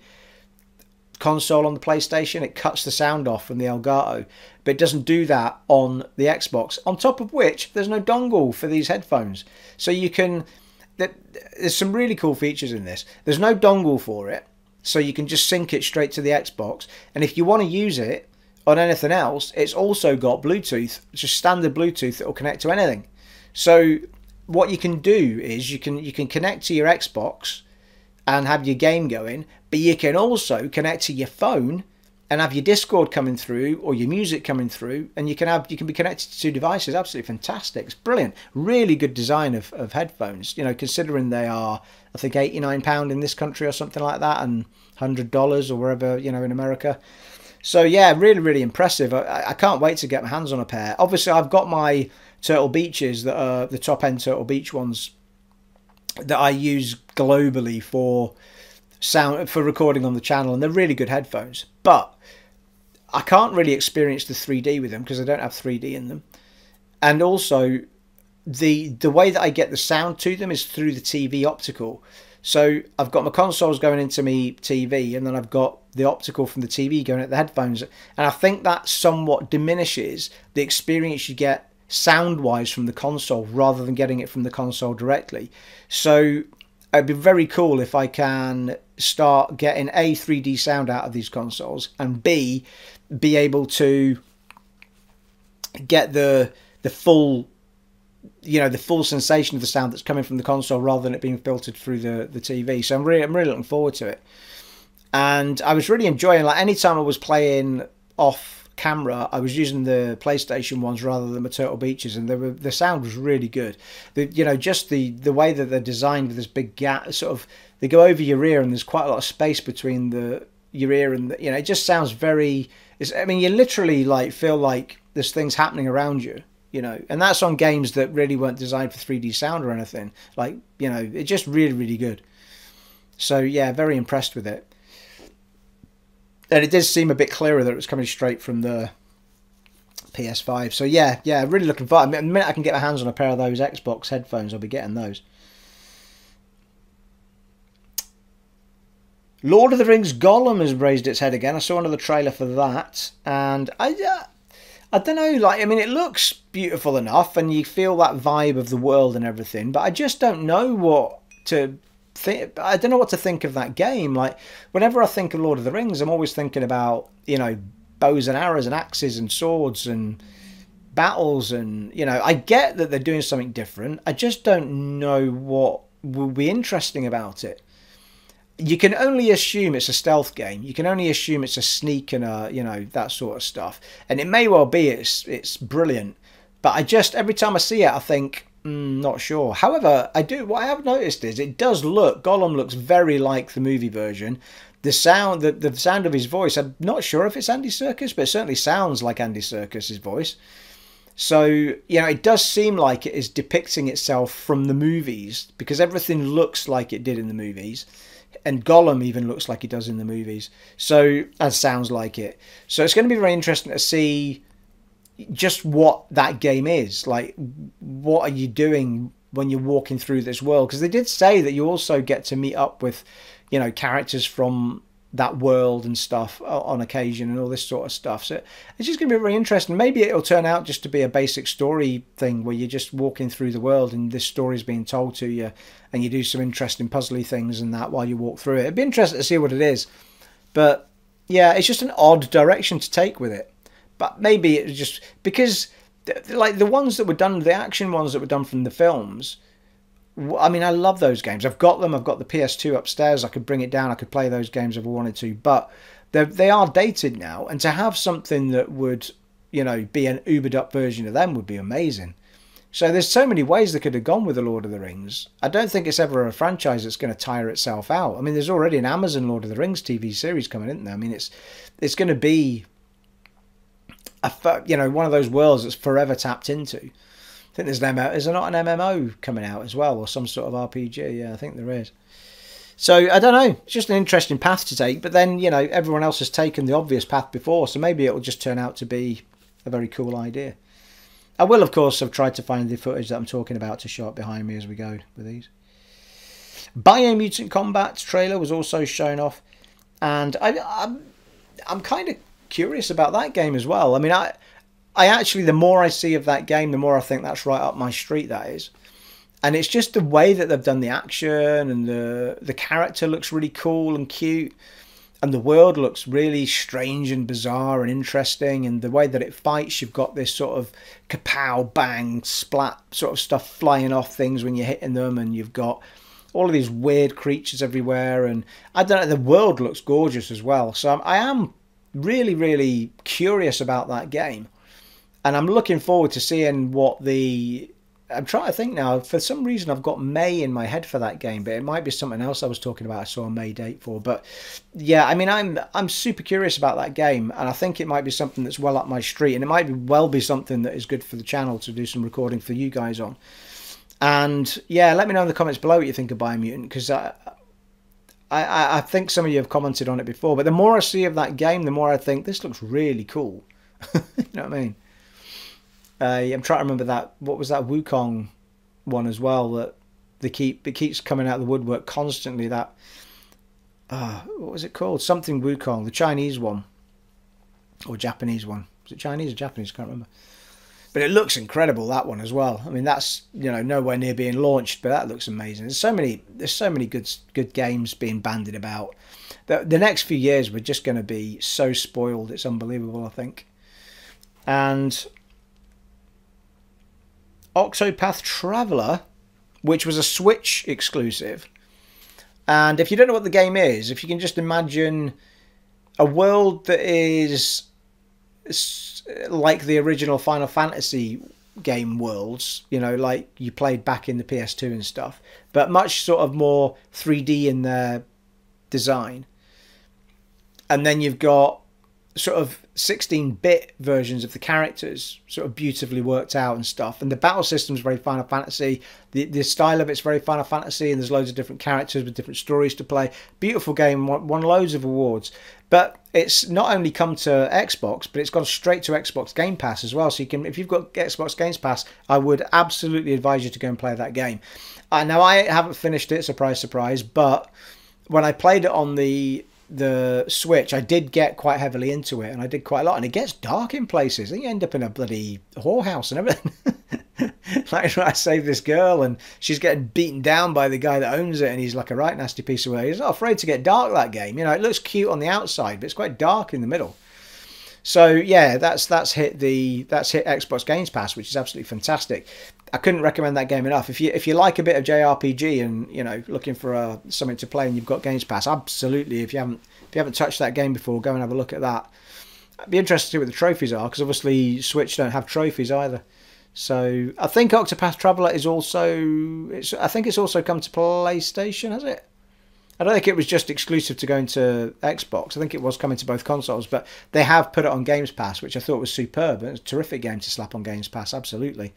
console on the PlayStation, it cuts the sound off from the Elgato, but it doesn't do that on the Xbox. On top of which, there's no dongle for these headphones, so you can. There's some really cool features in this. There's no dongle for it so you can just sync it straight to the Xbox. And if you want to use it on anything else, it's also got Bluetooth, just standard Bluetooth that will connect to anything. So what you can do is you can you can connect to your Xbox and have your game going, but you can also connect to your phone and have your Discord coming through or your music coming through, and you can have you can be connected to two devices. Absolutely fantastic! It's brilliant. Really good design of, of headphones. You know, considering they are I think eighty nine pound in this country or something like that, and hundred dollars or wherever you know in America. So yeah, really really impressive. I, I can't wait to get my hands on a pair. Obviously, I've got my Turtle Beaches that are the top end Turtle Beach ones that I use globally for sound for recording on the channel, and they're really good headphones. But I can't really experience the 3D with them because I don't have 3D in them. And also, the the way that I get the sound to them is through the TV optical. So I've got my consoles going into me TV, and then I've got the optical from the TV going at the headphones, and I think that somewhat diminishes the experience you get sound wise from the console rather than getting it from the console directly. So it'd be very cool if I can start getting a 3D sound out of these consoles and b be able to get the the full you know the full sensation of the sound that's coming from the console rather than it being filtered through the the TV. So I'm really I'm really looking forward to it. And I was really enjoying like anytime I was playing off camera, I was using the PlayStation ones rather than the Turtle Beaches, and were, the sound was really good. The you know just the the way that they're designed with this big gap, sort of they go over your ear, and there's quite a lot of space between the your ear and the, you know it just sounds very. I mean, you literally like feel like there's things happening around you you know and that's on games that really weren't designed for 3d sound or anything like you know it's just really really good so yeah very impressed with it and it did seem a bit clearer that it was coming straight from the ps5 so yeah yeah really looking forward the minute i can get my hands on a pair of those xbox headphones i'll be getting those Lord of the Rings Gollum has raised its head again. I saw another trailer for that, and I, uh, I don't know, like, I mean, it looks beautiful enough and you feel that vibe of the world and everything, but I just don't know what to. I don't know what to think of that game. Like, whenever I think of Lord of the Rings, I'm always thinking about, you know, bows and arrows and axes and swords and battles and, you know, I get that they're doing something different. I just don't know what will be interesting about it. You can only assume it's a stealth game. You can only assume it's a sneak and a you know that sort of stuff. And it may well be it's it's brilliant, but I just every time I see it, I think mm, not sure. However, I do what I have noticed is it does look Gollum looks very like the movie version. The sound, the, the sound of his voice. I'm not sure if it's Andy Serkis, but it certainly sounds like Andy Serkis's voice. So, you know, it does seem like it is depicting itself from the movies because everything looks like it did in the movies. And Gollum even looks like he does in the movies. So, and sounds like it. So, it's going to be very interesting to see just what that game is. Like, what are you doing when you're walking through this world? Because they did say that you also get to meet up with, you know, characters from that world and stuff on occasion and all this sort of stuff. So it's just going to be very interesting. Maybe it'll turn out just to be a basic story thing where you're just walking through the world and this story is being told to you and you do some interesting puzzly things and that while you walk through it. It'd be interesting to see what it is. But yeah, it's just an odd direction to take with it. But maybe it's just because like the ones that were done, the action ones that were done from the films, I mean, I love those games. I've got them. I've got the PS2 upstairs. I could bring it down. I could play those games if I wanted to. But they are dated now, and to have something that would, you know, be an ubered up version of them would be amazing. So there's so many ways they could have gone with the Lord of the Rings. I don't think it's ever a franchise that's going to tire itself out. I mean, there's already an Amazon Lord of the Rings TV series coming, isn't there? I mean, it's it's going to be a you know one of those worlds that's forever tapped into. I think there's an MMO. Is there not an MMO coming out as well, or some sort of RPG? Yeah, I think there is. So I don't know. It's just an interesting path to take. But then you know everyone else has taken the obvious path before, so maybe it will just turn out to be a very cool idea. I will, of course, have tried to find the footage that I'm talking about to show up behind me as we go with these. Biomutant Combat trailer was also shown off, and I, I'm I'm kind of curious about that game as well. I mean, I I actually, the more I see of that game, the more I think that's right up my street. That is, and it's just the way that they've done the action and the the character looks really cool and cute, and the world looks really strange and bizarre and interesting, and the way that it fights, you've got this sort of kapow bang splat sort of stuff flying off things when you're hitting them, and you've got all of these weird creatures everywhere, and I don't know. The world looks gorgeous as well, so I am really, really curious about that game and I'm looking forward to seeing what the. I'm trying to think now. For some reason, I've got May in my head for that game, but it might be something else I was talking about. I saw a May date for, but yeah, I mean, I'm I'm super curious about that game, and I think it might be something that's well up my street, and it might well be something that is good for the channel to do some recording for you guys on. And yeah, let me know in the comments below what you think of Biomutant, because I, I I think some of you have commented on it before, but the more I see of that game, the more I think this looks really cool. you know what I mean? Uh, I'm trying to remember that. What was that Wukong one as well? That they keep it keeps coming out of the woodwork constantly. That uh, what was it called? Something Wukong, the Chinese one or Japanese one. Was it Chinese or Japanese? I can't remember. But it looks incredible that one as well. I mean, that's you know nowhere near being launched, but that looks amazing. There's so many there's so many good good games being bandied about. The, the next few years we're just going to be so spoiled. It's unbelievable. I think. And Octopath Traveler, which was a Switch exclusive. And if you don't know what the game is, if you can just imagine a world that is like the original Final Fantasy game worlds, you know, like you played back in the PS2 and stuff, but much sort of more 3D in their design. And then you've got sort of 16-bit versions of the characters sort of beautifully worked out and stuff. And the battle system is very final fantasy. The, the style of it's very final fantasy and there's loads of different characters with different stories to play. Beautiful game won, won loads of awards. But it's not only come to xbox but it's gone straight to xbox game pass as well. So you can if you've got xbox game pass i would absolutely advise you to go and play that game. Uh, now i haven't finished it surprise surprise but when i played it on the the Switch, I did get quite heavily into it, and I did quite a lot. And it gets dark in places. And you end up in a bloody whorehouse and everything. like I save this girl, and she's getting beaten down by the guy that owns it, and he's like a right nasty piece of work. He's not afraid to get dark. That game, you know, it looks cute on the outside, but it's quite dark in the middle. So yeah, that's that's hit the that's hit Xbox Games Pass, which is absolutely fantastic. I couldn't recommend that game enough. If you if you like a bit of JRPG and you know looking for uh, something to play and you've got Games Pass, absolutely. If you haven't if you haven't touched that game before, go and have a look at that. I'd be interested to see what the trophies are because obviously Switch don't have trophies either. So I think Octopath Traveler is also. It's, I think it's also come to PlayStation, has it? I don't think it was just exclusive to going to Xbox. I think it was coming to both consoles, but they have put it on Games Pass, which I thought was superb. It's a terrific game to slap on Games Pass, absolutely.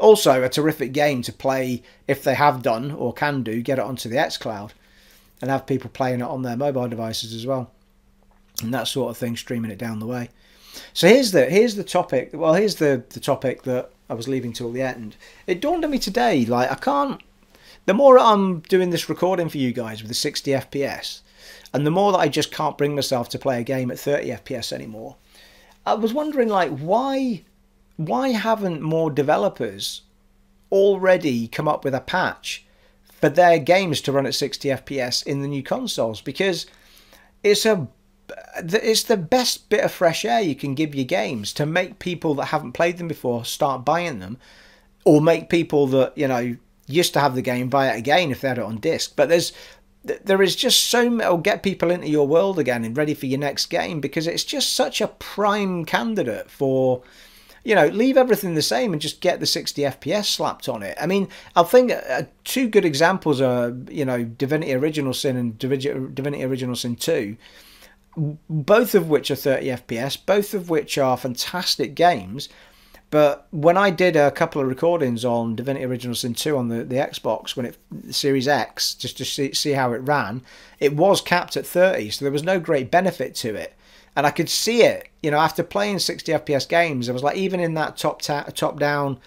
Also, a terrific game to play if they have done or can do, get it onto the xCloud and have people playing it on their mobile devices as well. And that sort of thing, streaming it down the way. So here's the here's the topic. Well, here's the the topic that I was leaving till the end. It dawned on me today, like I can't the more I'm doing this recording for you guys with the 60 FPS, and the more that I just can't bring myself to play a game at 30 FPS anymore, I was wondering like why why haven't more developers already come up with a patch for their games to run at 60 FPS in the new consoles? Because it's a it's the best bit of fresh air you can give your games to make people that haven't played them before start buying them or make people that you know used to have the game, buy it again if they had it on disc. But there's there is just so it'll get people into your world again and ready for your next game because it's just such a prime candidate for you know leave everything the same and just get the 60 fps slapped on it i mean i think uh, two good examples are you know divinity original sin and divinity original sin 2 both of which are 30 fps both of which are fantastic games but when I did a couple of recordings on Divinity Original Sin 2 on the, the Xbox, when it Series X, just to see, see how it ran, it was capped at 30, so there was no great benefit to it. And I could see it, you know, after playing 60 FPS games, I was like, even in that top ta- top down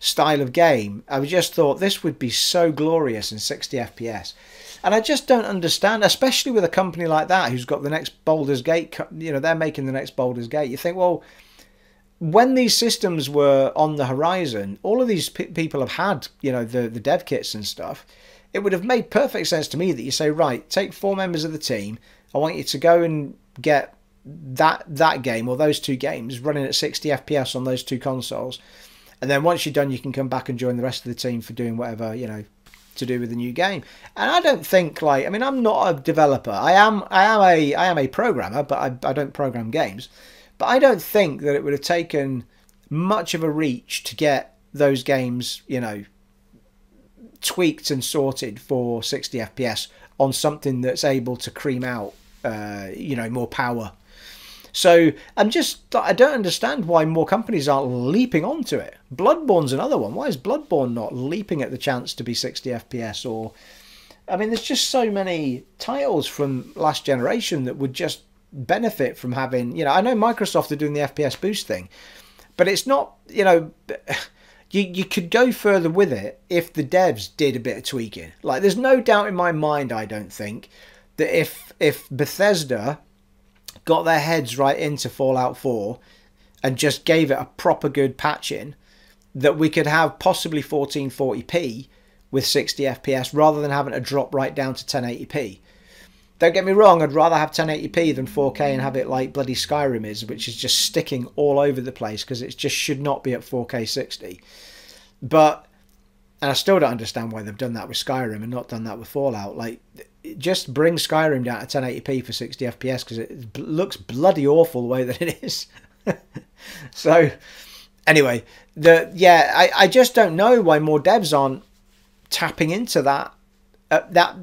style of game, I just thought this would be so glorious in 60 FPS. And I just don't understand, especially with a company like that who's got the next Baldur's Gate, you know, they're making the next Baldur's Gate. You think, well, when these systems were on the horizon, all of these people have had, you know, the, the dev kits and stuff. It would have made perfect sense to me that you say, right, take four members of the team. I want you to go and get that that game or those two games running at 60 FPS on those two consoles. And then once you're done, you can come back and join the rest of the team for doing whatever, you know, to do with the new game. And I don't think like I mean I'm not a developer. I am I am a I am a programmer, but I, I don't program games. But I don't think that it would have taken much of a reach to get those games, you know, tweaked and sorted for 60 FPS on something that's able to cream out, uh, you know, more power. So I'm just, I don't understand why more companies aren't leaping onto it. Bloodborne's another one. Why is Bloodborne not leaping at the chance to be 60 FPS or, I mean, there's just so many titles from last generation that would just benefit from having, you know, I know Microsoft are doing the FPS boost thing, but it's not, you know, you, you could go further with it if the devs did a bit of tweaking. Like, there's no doubt in my mind, I don't think, that if if Bethesda got their heads right into Fallout 4 and just gave it a proper good patching, that we could have possibly 1440p with 60 FPS rather than having to drop right down to 1080p. Don't get me wrong, I'd rather have 1080p than 4K and have it like bloody Skyrim is, which is just sticking all over the place because it just should not be at 4K 60. But, and I still don't understand why they've done that with Skyrim and not done that with Fallout. Like, just bring Skyrim down to 1080p for 60 FPS because it looks bloody awful the way that it is. so, anyway, the yeah, I, I just don't know why more devs aren't tapping into that uh, that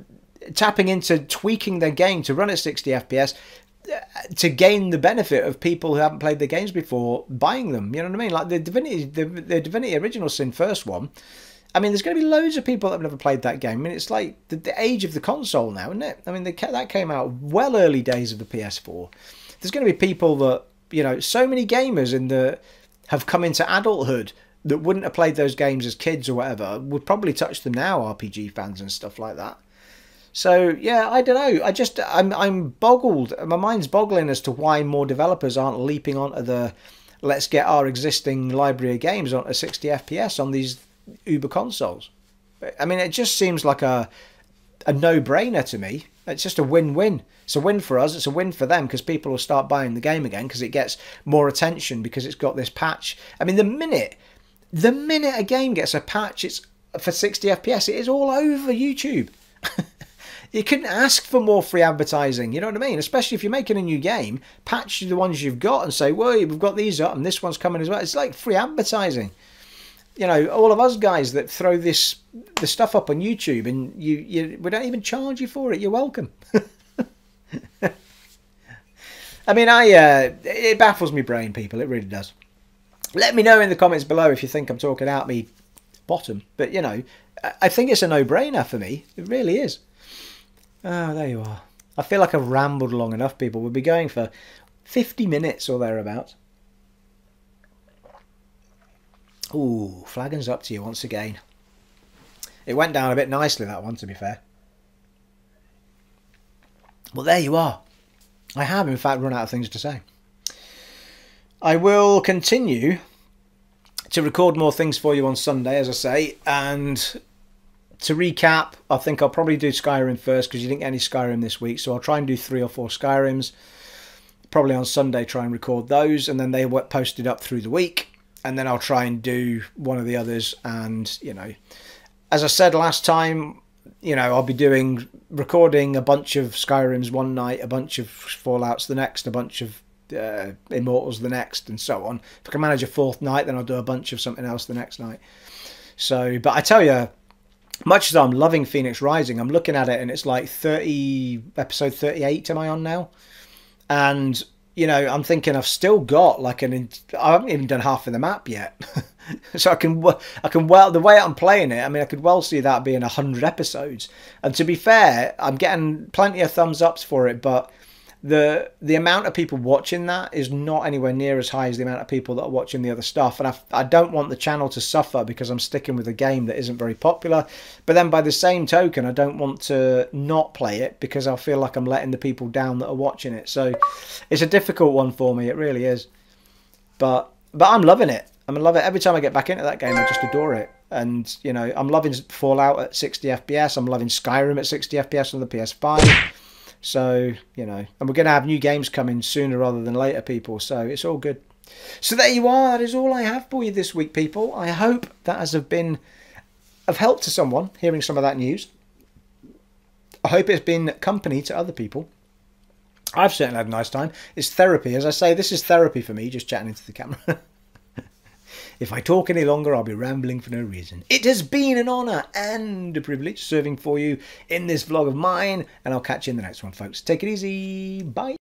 tapping into tweaking their game to run at 60 FPS uh, to gain the benefit of people who haven't played the games before buying them. You know what I mean? Like the Divinity, the, the Divinity Original Sin first one. I mean, there's going to be loads of people that have never played that game. I mean, it's like the, the age of the console now, isn't it? I mean, that came out well early days of the PS4. There's going to be people that you know, so many gamers in the have come into adulthood that wouldn't have played those games as kids or whatever would probably touch them now. RPG fans and stuff like that. So yeah, I don't know. I just I'm I'm boggled. My mind's boggling as to why more developers aren't leaping onto the let's get our existing library of games onto uh, 60 FPS on these Uber consoles. I mean, it just seems like a a no-brainer to me. It's just a win-win. It's a win for us. It's a win for them because people will start buying the game again because it gets more attention because it's got this patch. I mean, the minute the minute a game gets a patch, it's for 60 FPS. It is all over YouTube. you couldn't ask for more free advertising. You know what I mean? Especially if you're making a new game, patch the ones you've got and say, "Well, we've got these up, and this one's coming as well." It's like free advertising. You know, all of us guys that throw this the stuff up on YouTube, and you, you we don't even charge you for it. You're welcome. I mean, I uh, it baffles me brain, people. It really does. Let me know in the comments below if you think I'm talking out me bottom. But you know, I think it's a no-brainer for me. It really is. Oh, there you are. I feel like I've rambled long enough, people. We'll be going for 50 minutes or thereabouts. Ooh, Flagon's up to you once again. It went down a bit nicely, that one, to be fair. Well, there you are. I have, in fact, run out of things to say. I will continue to record more things for you on Sunday, as I say, and to recap, I think I'll probably do Skyrim first because you didn't get any Skyrim this week, so I'll try and do three or four Skyrims. Probably on Sunday, try and record those, and then they were posted up through the week, and then I'll try and do one of the others. And you know, as I said last time, you know, I'll be doing recording a bunch of Skyrims one night, a bunch of Fallouts the next, a bunch of uh, Immortals the next, and so on. If I can manage a fourth night, then I'll do a bunch of something else the next night. So, but I tell you, much as I'm loving Fenyx Rising, I'm looking at it and it's like 30 episode 38. Am I on now? And you know, I'm thinking I've still got like an. I haven't even done half of the map yet, so I can I can well the way I'm playing it. I mean, I could well see that being hundred episodes. And to be fair, I'm getting plenty of thumbs ups for it, but the the amount of people watching that is not anywhere near as high as the amount of people that are watching the other stuff. And I, I don't want the channel to suffer because I'm sticking with a game that isn't very popular. But then by the same token I don't want to not play it because I feel like I'm letting the people down that are watching it. So it's a difficult one for me. It really is. But but I'm loving it. I'm love it. Every time I get back into that game I just adore it. And you know I'm loving Fallout at 60 FPS I'm loving Skyrim at 60 FPS on the PS5 so, you know, and we're going to have new games coming sooner rather than later, people. So it's all good. So there you are. That is all I have for you this week, people. I hope that has been of help to someone hearing some of that news. I hope it's been company to other people. I've certainly had a nice time. It's therapy. As I say, this is therapy for me, just chatting into the camera. If I talk any longer, I'll be rambling for no reason. It has been an honour and a privilege serving for you in this vlog of mine, and I'll catch you in the next one, folks. Take it easy. Bye.